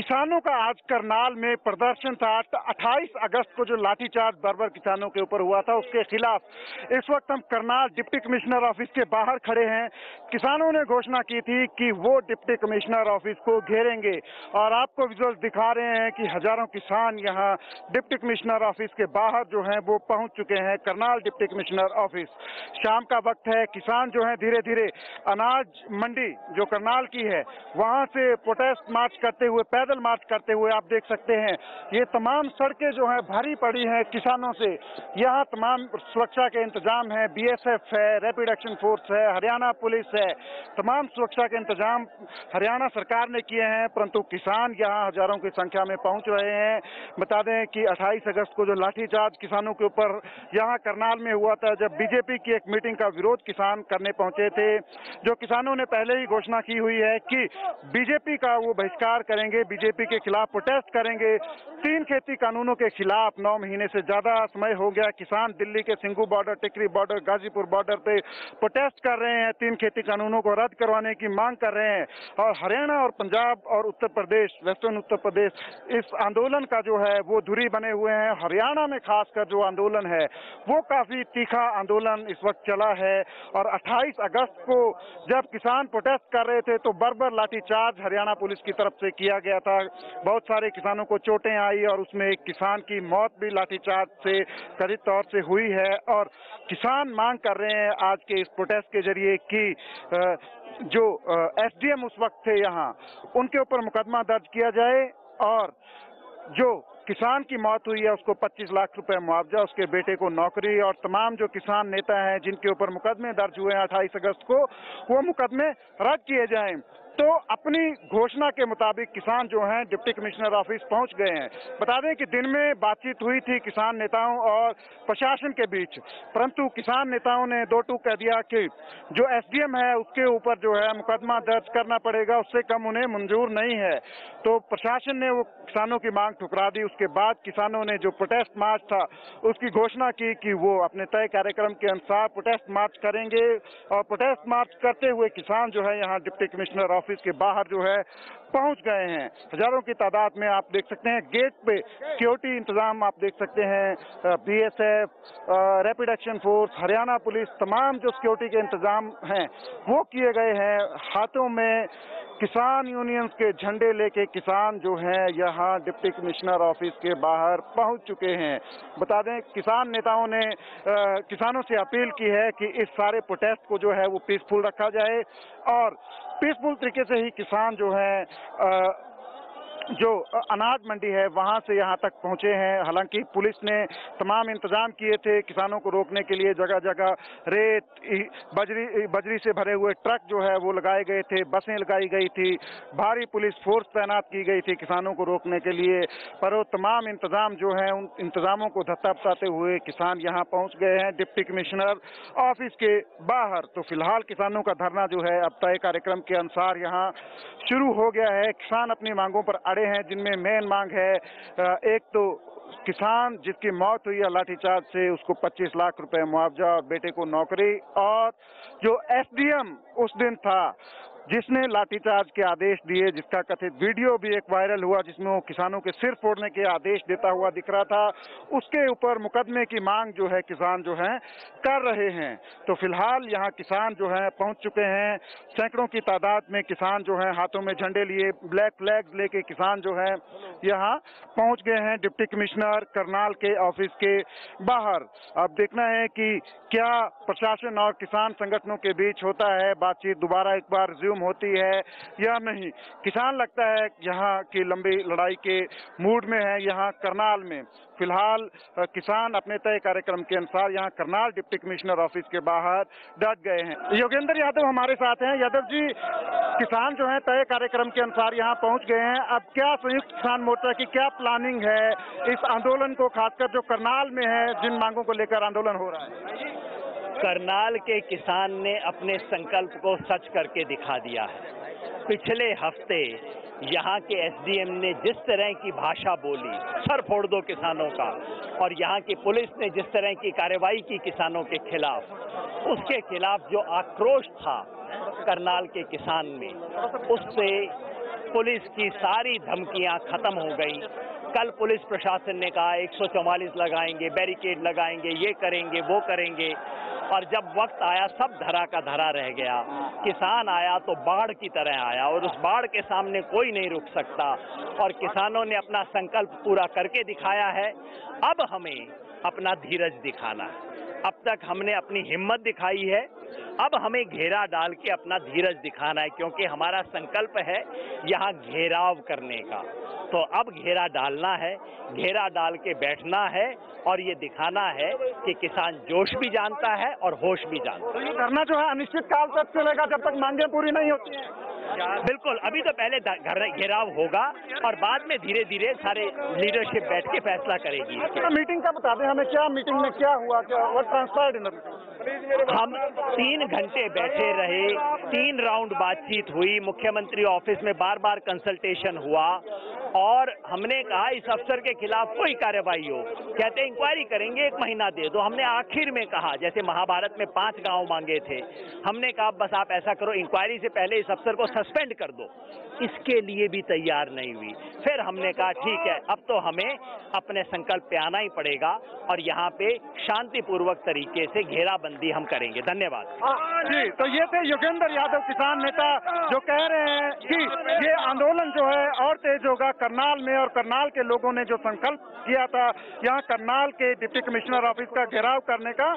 किसानों का आज करनाल में प्रदर्शन था। 28 अगस्त को जो लाठीचार्ज बर्बर किसानों के ऊपर हुआ था, उसके खिलाफ इस वक्त हम करनाल डिप्टी कमिश्नर ऑफ़िस के बाहर खड़े हैं। किसानों ने घोषणा की थी कि वो डिप्टी कमिश्नर ऑफ़िस को घेरेंगे। और आपको विजुअल दिखा रहे हैं कि हज़ारों किसान यहाँ डिप्टी कमिश्नर ऑफ़िस के बाहर जो है, वो पहुँच चुके हैं करनाल डिप्टी कमिश्नर ऑफ़िस। शाम का वक्त है, किसान जो है धीरे धीरे अनाज मंडी जो करनाल की है, वहाँ से प्रोटेस्ट मार्च करते हुए पैदल मार्च करते हुए आप देख सकते हैं, ये तमाम सड़कें जो है भारी पड़ी हैं किसानों से। यहाँ तमाम सुरक्षा के इंतज़ाम है। बीएसएफ है रैपिड एक्शन फोर्स है, हरियाणा पुलिस है। तमाम सुरक्षा के इंतज़ाम हरियाणा सरकार ने किए हैं, परंतु किसान यहाँ हज़ारों की संख्या में पहुँच रहे हैं। बता दें कि 28 अगस्त को जो लाठीचार्ज किसानों के ऊपर यहाँ करनाल में हुआ था, जब बीजेपी की एक मीटिंग का विरोध किसान करने पहुँचे थे, जो किसानों ने पहले ही घोषणा की हुई है कि बीजेपी का वो बहिष्कार करेंगे। बीजेपी के खिलाफ प्रोटेस्ट करेंगे। तीन खेती कानूनों के खिलाफ नौ महीने से ज़्यादा समय हो गया। किसान दिल्ली के Singhu border Tikri border Ghazipur border पे प्रोटेस्ट कर रहे हैं। तीन खेती कानूनों को रद्द करवाने की मांग कर रहे हैं। और हरियाणा और पंजाब और उत्तर प्रदेश वेस्टर्न उत्तर प्रदेश, इस आंदोलन का जो है, वो धुरी बने हुए हैं। हरियाणा में खासकर जो आंदोलन है, वो काफ़ी तीखा आंदोलन इस वक्त चला है। और 28 अगस्त को जब किसान प्रोटेस्ट कर रहे थे तो बर्बर लाठीचार्ज हरियाणा पुलिस की तरफ़ से किया गया था। बहुत सारे किसानों को चोटें आई और उसमें एक किसान की मौत भी लाठीचार्ज से, कथित तौर से हुई है और किसान मांग कर रहे हैं आज के इस प्रोटेस्ट के ज़रिए कि जो एसडीएम उस वक्त थे यहाँ, उनके ऊपर मुकदमा दर्ज किया जाए और जो किसान की मौत हुई है उसको 25 लाख रुपए मुआवजा, उसके बेटे को नौकरी और तमाम जो किसान नेता हैं जिनके ऊपर मुकदमे दर्ज हुए हैं 28 अगस्त को, वो मुकदमे रद्द किए जाएँ। तो अपनी घोषणा के मुताबिक किसान जो हैं, डिप्टी कमिश्नर ऑफ़िस पहुँच गए हैं। बता दें कि दिन में बातचीत हुई थी किसान नेताओं और प्रशासन के बीच। परंतु किसान नेताओं ने दो टूक कह दिया कि जो एसडीएम है, उसके ऊपर जो है मुकदमा दर्ज करना पड़ेगा, उससे कम उन्हें मंजूर नहीं है। तो प्रशासन ने वो किसानों की मांग ठुकरा दी। उसके बाद किसानों ने जो प्रोटेस्ट मार्च था, उसकी घोषणा की कि वो अपने तय कार्यक्रम के अनुसार प्रोटेस्ट मार्च करेंगे। और प्रोटेस्ट मार्च करते हुए किसान जो है, यहाँ डिप्टी कमिश्नर ऑफ़िस के बाहर जो है पहुँच गए हैं। हज़ारों की तादाद में आप देख सकते हैं गेट पे सिक्योरिटी इंतज़ाम आप देख सकते हैं BSF rapid action force Haryana police तमाम जो सिक्योरिटी के इंतज़ाम हैं वो किए गए हैं। हाथों में किसान यूनियंस के झंडे लेके किसान जो हैं यहाँ डिप्टी कमिश्नर ऑफ़िस के बाहर पहुँच चुके हैं। बता दें किसान नेताओं ने आ, किसानों से अपील की है कि इस सारे प्रोटेस्ट को जो है वो पीसफुल रखा जाए और पीसफुल तरीके से ही किसान जो है Uh, जो अनाज मंडी है, वहाँ से यहाँ तक पहुँचे हैं। हालाँकि पुलिस ने तमाम इंतज़ाम किए थे किसानों को रोकने के लिए। जगह जगह रेत बजरी बजरी से भरे हुए ट्रक जो है, वो लगाए गए थे, बसें लगाई गई थी। भारी पुलिस फोर्स तैनात की गई थी किसानों को रोकने के लिए। पर वो तमाम इंतज़ाम जो है, उन इंतजामों को धत्ता बताते हुए किसान यहाँ पहुँच गए हैं। डिप्टी कमिश्नर ऑफ़िस के बाहर। तो फ़िलहाल किसानों का धरना जो है, अब तय कार्यक्रम के अनुसार यहाँ शुरू हो गया है। किसान अपनी मांगों पर अड़े हैं, जिनमें मेन मांग है एक तो किसान जिसकी मौत हुई है लाठीचार्ज से, उसको 25 लाख रुपए मुआवजा और बेटे को नौकरी और जो एसडीएम उस दिन था जिसने लाठीचार्ज के आदेश दिए, जिसका कथित वीडियो भी एक वायरल हुआ, जिसमें वो किसानों के सिर फोड़ने के आदेश देता हुआ दिख रहा था। उसके ऊपर मुकदमे की मांग जो है, किसान जो है, कर रहे हैं। तो फ़िलहाल यहाँ किसान जो है, पहुँच चुके हैं। सैकड़ों की तादाद में किसान जो है, हाथों में झंडे लिए, ब्लैक फ्लैग लेके किसान जो है, यहाँ पहुँच गए हैं। डिप्टी कमिश्नर करनाल के ऑफ़िस के बाहर। अब देखना है कि क्या प्रशासन और किसान संगठनों के बीच होता है बातचीत। दोबारा एक बार ज्यूम होती है या नहीं? किसान लगता है यहाँ की लंबी लड़ाई के मूड में है, यहाँ करनाल में। फ़िलहाल किसान अपने तय कार्यक्रम के अनुसार यहाँ करनाल डिप्टी कमिश्नर ऑफ़िस के बाहर डट गए हैं। योगेंद्र यादव हमारे साथ हैं। यादव जी, किसान जो है, तय कार्यक्रम के अनुसार यहाँ पहुँच गए हैं। अब क्या संयुक्त किसान मोर्चा की क्या प्लानिंग है? इस आंदोलन को खासकर जो करनाल में है, जिन मांगों को लेकर आंदोलन हो रहा है। करनाल के किसान ने अपने संकल्प को सच करके दिखा दिया है। पिछले हफ़्ते यहाँ के एसडीएम ने जिस तरह की भाषा बोली, सर फोड़ दो किसानों का, और यहाँ की पुलिस ने जिस तरह की कार्रवाई की किसानों के खिलाफ, उसके खिलाफ जो आक्रोश था करनाल के किसान में, उससे पुलिस की सारी धमकियाँ खत्म हो गई। कल पुलिस प्रशासन ने कहा 144 लगाएँगे, बैरिकेड लगाएँगे, ये करेंगे, वो करेंगे। और जब वक्त आया, सब धरा का धरा रह गया। किसान आया तो बाढ़ की तरह आया और उस बाढ़ के सामने कोई नहीं रुक सकता। और किसानों ने अपना संकल्प पूरा करके दिखाया है, अब हमें अपना धीरज दिखाना है। अब तक हमने अपनी हिम्मत दिखाई है अब हमें घेरा डाल के अपना धीरज दिखाना है, क्योंकि हमारा संकल्प है यहाँ घेराव करने का। तो अब घेरा डालना है, घेरा डाल के बैठना है और ये दिखाना है कि किसान जोश भी जानता है और होश भी जानता है। तो धरना जो है अनिश्चित काल तक चलेगा, जब तक मांगे पूरी नहीं होती बिल्कुल अभी तो पहले घर- घेराव होगा और बाद में धीरे धीरे सारे लीडरशिप बैठ के फैसला करेगी। तो मीटिंग का बता दें हमें क्या मीटिंग में क्या हुआ क्या व्हाट ट्रांसफर्ड हम तीन घंटे बैठे रहे तीन राउंड बातचीत हुई मुख्यमंत्री ऑफ़िस में बार बार कंसल्टेशन हुआ। और हमने कहा, इस अफसर के खिलाफ कोई कार्रवाई हो। कहते इंक्वायरी करेंगे, एक महीना दे दो। हमने आखिर में कहा, जैसे महाभारत में पाँच गाँव मांगे थे, हमने कहा बस आप ऐसा करो, इंक्वायरी से पहले इस अफसर को सस्पेंड कर दो। इसके लिए भी तैयार नहीं हुई। फिर हमने कहा, ठीक है, अब तो हमें अपने संकल्प पे आना ही पड़ेगा और यहाँ पे शांतिपूर्वक तरीके से घेराबंदी हम करेंगे। धन्यवाद। जी तो ये थे योगेंद्र यादव किसान नेता जो कह रहे हैं कि ये आंदोलन जो है और तेज होगा करनाल में और करनाल के लोगों ने जो संकल्प किया था यहाँ करनाल के डिप्टी कमिश्नर ऑफ़िस का घेराव करने का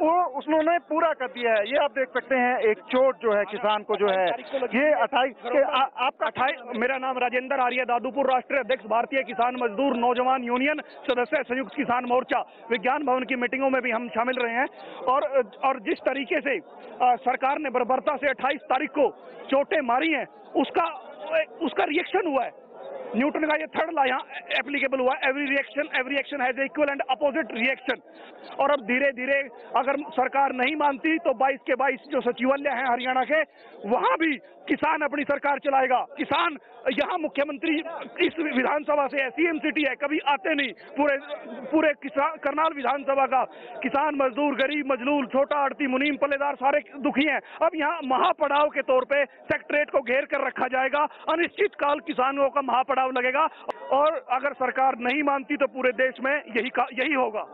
वो उन्होंने पूरा कर दिया है। ये आप देख सकते हैं एक चोट जो है किसान को जो है। ये अट्ठाईस आपका अठाई मेरा नाम राजेंद्र आर्य दादूपुर राष्ट्रीय अध्यक्ष भारतीय किसान मजदूर नौजवान यूनियन सदस्य संयुक्त किसान मोर्चा। विज्ञान भवन की मीटिंगों में भी हम शामिल रहे हैं। और और जिस तरीके से अ, सरकार ने बर्बरता से 28 तारीख को चोटें मारी हैं उसका उसका रिएक्शन हुआ है। न्यूटन का ये थर्ड ला यहाँ एप्लीकेबल हुआ। Every reaction every action has equal and opposite reaction और अब धीरे धीरे अगर सरकार नहीं मानती तो 22 के 22 जो सचिवालय हैं हरियाणा के, वहाँ भी किसान अपनी सरकार चलाएगा। किसान यहाँ मुख्यमंत्री इस विधानसभा से, सीएम सिटी है, कभी आते नहीं। पूरे पूरे किसान करनाल विधानसभा का किसान, मजदूर, गरीब, मजलूल, छोटा, आड़ती, मुनीम, पल्लेदार, सारे दुखी हैं। अब यहाँ महापड़ाव के तौर पे सेक्ट्रेट को घेर कर रखा जाएगा। अनिश्चित काल किसानों का महापड़ाव लगेगा। और अगर सरकार नहीं मानती तो पूरे देश में यही यही होगा।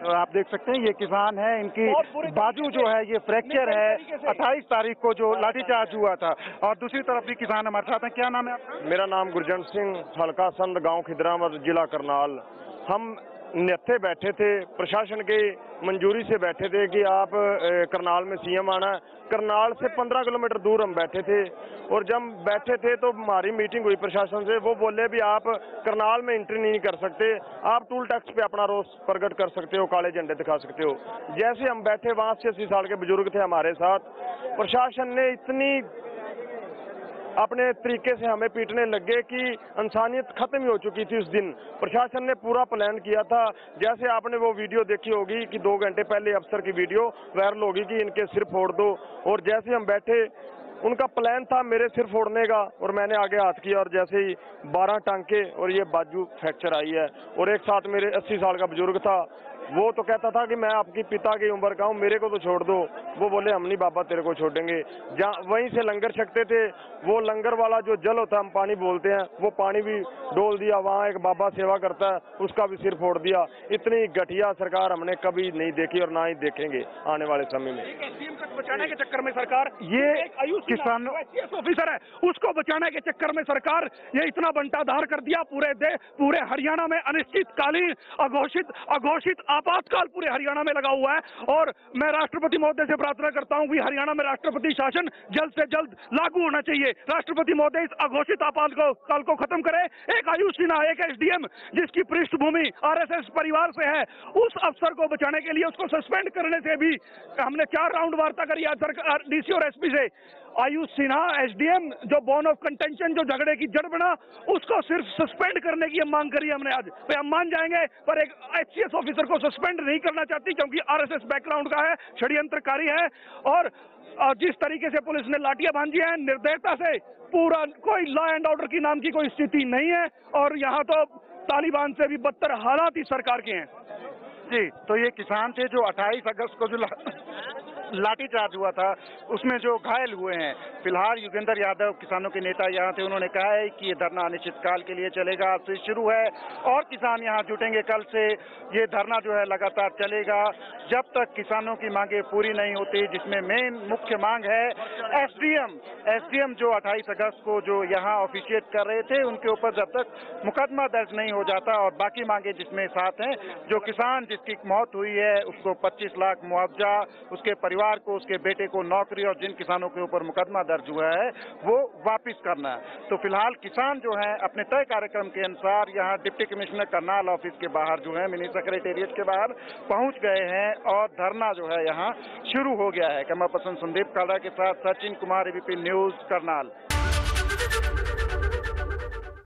आप देख सकते हैं ये किसान है इनकी बाजू जो है ये फ्रैक्चर है अट्ठाईस 28 तारीख को जो लाठीचार्ज हुआ था। और दूसरी तरफ़ भी किसान हमारे साथ हैं। क्या नाम है आपका? मेरा नाम गुरजंत सिंह हल्का संद गाँव खिदराम जिला करनाल। हम नेथे बैठे थे, प्रशासन के मंजूरी से बैठे थे कि आप करनाल में सीएम आना करनाल से 15 किलोमीटर दूर हम बैठे थे और जब बैठे थे तो हमारी मीटिंग हुई प्रशासन से। वो बोले भी आप करनाल में एंट्री नहीं कर सकते। आप टूल टैक्स पे अपना रोष प्रकट कर सकते हो, काले झंडे दिखा सकते हो। जैसे हम बैठे, वहाँ से अस्सी साल के बुज़ुर्ग थे हमारे साथ। प्रशासन ने इतनी अपने तरीके से हमें पीटने लगे कि इंसानियत खत्म ही हो चुकी थी उस दिन। प्रशासन ने पूरा प्लान किया था। जैसे आपने वो वीडियो देखी होगी कि दो घंटे पहले अफसर की वीडियो वायरल होगी कि इनके सिर फोड़ दो। और जैसे हम बैठे, उनका प्लान था मेरे सिर फोड़ने का और मैंने आगे हाथ किया और जैसे ही बारह टांके और ये बाजू फ्रैक्चर आई है। और एक साथ मेरे अस्सी साल का बुज़ुर्ग था। वो तो कहता था कि मैं आपकी पिता की उम्र का हूँ मेरे को तो छोड़ दो। वो बोले हम नहीं बाबा तेरे को छोड़ेंगे। जहाँ वहीं से लंगर छकते थे। वो लंगर वाला जो जल होता है हम पानी बोलते हैं वो पानी भी डोल दिया। वहाँ एक बाबा सेवा करता है उसका भी सिर फोड़ दिया। इतनी घटिया सरकार हमने कभी नहीं देखी और ना ही देखेंगे आने वाले समय में। बचाने के चक्कर में सरकार ये एक आयुष किसान- किसान ऑफिसर है उसको बचाने के चक्कर में सरकार ये इतना बंटाधार कर दिया पूरे दे पूरे हरियाणा में अनिश्चितकालीन अघोषित अघोषित आपातकाल पूरे हरियाणा में लगा हुआ है और मैं राष्ट्रपति महोदय से प्रार्थना करता हूँ कि हरियाणा में राष्ट्रपति शासन जल्द से जल्द लागू होना चाहिए। राष्ट्रपति महोदय इस अघोषित आपातकाल को खत्म करे। एक आयुष सिन्हा एक एसडीएम जिसकी पृष्ठभूमि आरएसएस परिवार से है, उस अफसर को बचाने के लिए उसको सस्पेंड करने से भी हमने चार राउंड वार्ता करी डीसी और एसपी से। आयुष सिन्हा, एसडीएम, जो बॉन ऑफ़ कंटेंशन जो झगड़े की जड़ बना, उसको सिर्फ़ सस्पेंड करने की मांग करी हमने आज। हम मान जाएँगे, पर एक एचसीएस ऑफिसर को सस्पेंड नहीं करना चाहती, क्योंकि आरएसएस बैकग्राउंड का है, षड्यंत्रकारी है, और जिस तरीके से पुलिस ने लाठियाँ बांधी हैं, निर्दयता से पूरा कोई लॉ एंड ऑर्डर की नाम की कोई स्थिति नहीं है, और यहाँ तो तालिबान से भी बदतर हालात ही सरकार के हैं। जी तो ये किसान थे जो 28 अगस्त को जो लाठीचार्ज हुआ था। उसमें जो घायल हुए हैं, फ़िलहाल युगेंद्र यादव किसानों के नेता यहाँ थे, उन्होंने कहा है कि ये धरना अनिश्चितकाल के लिए चलेगा, आज से शुरू है, और किसान यहाँ जुटेंगे कल से। ये धरना जो है लगातार चलेगा। जब तक किसानों की मांगे पूरी नहीं होती, जिसमें मेन मुख्य मांग है, एसडीएम। एसडीएम जो 28 अगस्त को जो यहाँ ऑफिशिएट कर रहे थे, उनके ऊपर जब तक मुकदमा दर्ज नहीं हो जाता, और बाकी मांगे जिसमें साथ हैं, जो किसान जिसकी मौत हुई है, उसको 25 लाख मुआवजा, उसके परिवार को, उसके बेटे को नौकरी और जिन किसानों के ऊपर मुकदमा दर्ज हुआ है, वो वापिस करना है। तो फ़िलहाल किसान जो है, अपने तय कार्यक्रम के अनुसार यहाँ डिप्टी कमिश्नर करनाल ऑफ़िस के बाहर जो है, मिनी सेक्रेटेरिएट के बाहर पहुँच गए हैं और धरना जो है यहाँ शुरू हो गया है। कैमरा पर्सन संदीप काला के साथ सचिन कुमार, एबीपी न्यूज़, करनाल।